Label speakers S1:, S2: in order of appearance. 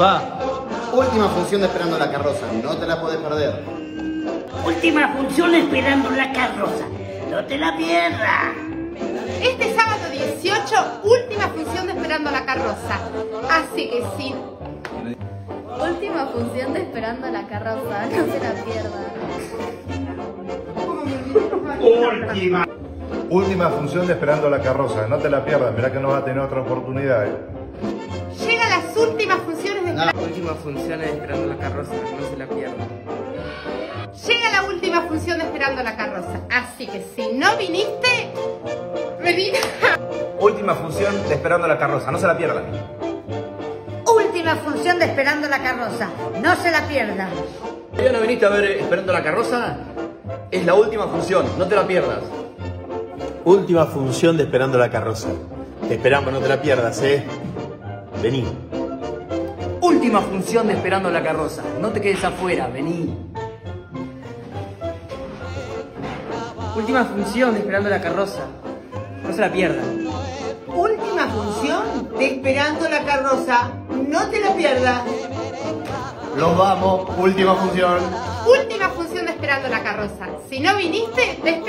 S1: Va.
S2: Última función de Esperando la Carroza, no te la podés perder.
S3: Última función esperando la carroza. No te la pierdas.
S4: Este sábado 18, última función de Esperando la Carroza. Así que sí.
S5: Última función de Esperando la Carroza, no se la pierdan.
S6: Última. Última función de Esperando la Carroza, no te la pierdas, mirá que no va a tener otra oportunidad. ¿eh?
S4: Llegan las últimas funciones
S2: No.
S7: Última función es esperando la carroza, no se la pierdan.
S4: Llega la última función de Esperando la Carroza. Así que si no viniste, vení.
S1: Última función de Esperando la Carroza, no se la pierdan.
S3: Última función de esperando la carroza. No se la pierdan.
S1: ¿Ya no viniste a ver Esperando la Carroza? Es la última función, no te la pierdas.
S8: Última función de Esperando la Carroza. Te esperamos, no te la pierdas, ¿eh? Vení.
S7: Última función de esperando la carroza. No te quedes afuera, vení. Última función de esperando la carroza. No se la pierdan.
S9: Última función de Esperando la Carroza. No te la pierdas.
S2: Los vamos, última función.
S4: Última función de Esperando la Carroza. Si no viniste, te.